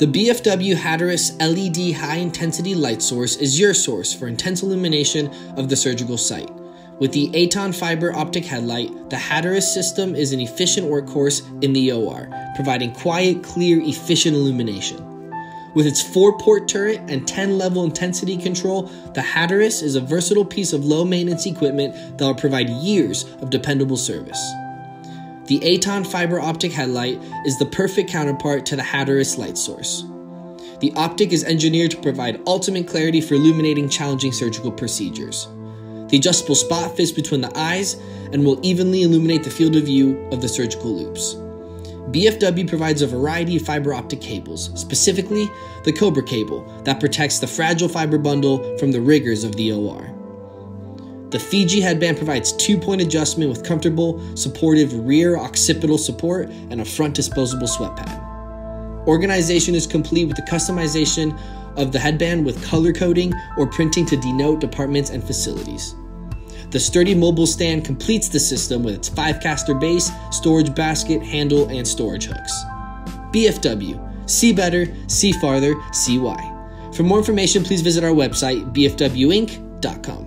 The BFW Hatteras LED high intensity light source is your source for intense illumination of the surgical site. With the Aton fiber optic headlight, the Hatteras system is an efficient workhorse in the OR, providing quiet, clear, efficient illumination. With its 4 port turret and 10 level intensity control, the Hatteras is a versatile piece of low maintenance equipment that will provide years of dependable service. The Aton fiber optic headlight is the perfect counterpart to the Hatteras light source. The optic is engineered to provide ultimate clarity for illuminating challenging surgical procedures. The adjustable spot fits between the eyes and will evenly illuminate the field of view of the surgical loupes. BFW provides a variety of fiber optic cables, specifically the Cobra cable that protects the fragile fiber bundle from the rigors of the OR. The Fiji headband provides two point adjustment with comfortable, supportive rear occipital support and a front disposable sweat pad. Organization is complete with the customization of the headband with color coding or printing to denote departments and facilities. The sturdy mobile stand completes the system with its five caster base, storage basket, handle, and storage hooks. BFW. See better, see farther, see why. For more information, please visit our website, bfwinc.com.